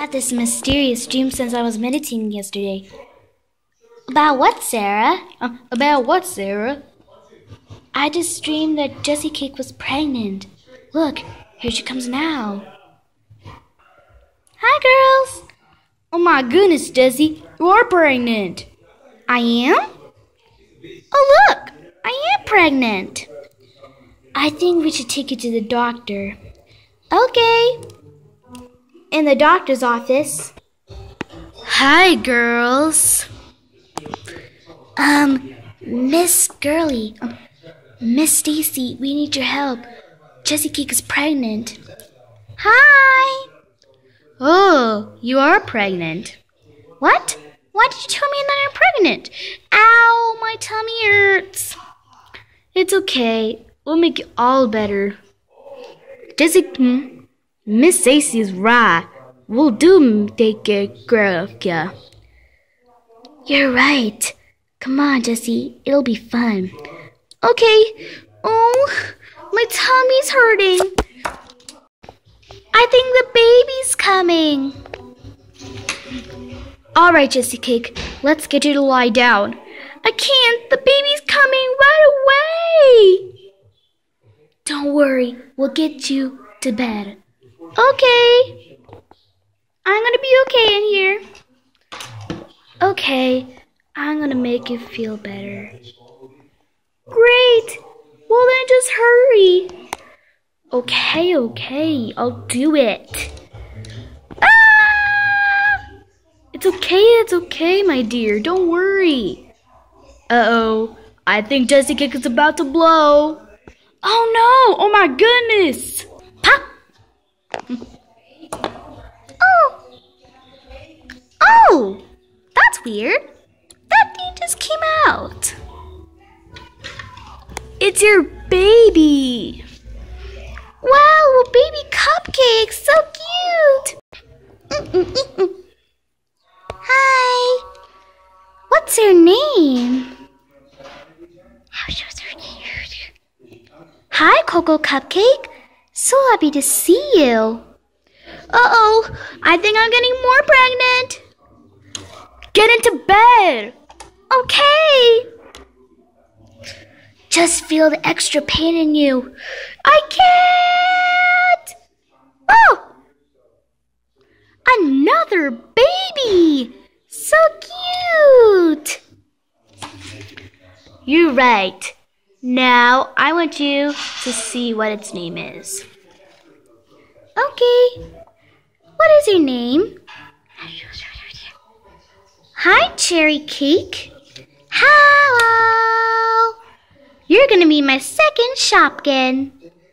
had this mysterious dream since I was meditating yesterday. About what, Sarah? Uh, about what, Sarah? I just dreamed that Jessicake was pregnant. Look, here she comes now. Hi, girls. Oh my goodness, Jessie, you are pregnant. I am? Oh, look, I am pregnant. I think we should take you to the doctor. Okay. In the doctor's office. Hi, girls. Um, Miss Girly, um, Miss Stacy, we need your help. Jessicake is pregnant. Hi. Oh, you are pregnant. What? Why did you tell me that I'm pregnant? Ow, my tummy hurts. It's okay. We'll make it all better. Jessie, hmm, Miss Stacy is right. We'll do take care of ya. You're right. Come on, Jessie. It'll be fun. Okay. Oh, my tummy's hurting. I think the baby's coming. All right, Jessicake. Let's get you to lie down. I can't. The baby's coming right away. Don't worry. We'll get you to bed. Okay. I'm gonna be okay in here. Okay. I'm gonna make you feel better. Great! Well, then just hurry. Okay, okay, I'll do it. Ah! It's okay, it's okay, my dear. Don't worry. Uh oh. I think Jessicake is about to blow. Oh no! Oh my goodness! Oh! Oh! That's weird. That thing just came out. It's your baby. Wow, a baby cupcake. So cute. Hi. What's her name? Hi, Coco Cupcake. So happy to see you. Uh-oh, I think I'm getting more pregnant. Get into bed. Okay. Just feel the extra pain in you. I can't. Oh! Another baby. So cute. You're right. Now I want you to see what its name is. Okay. What is your name? Hi, Cherry Cake. Hello. You're gonna be my second Shopkin.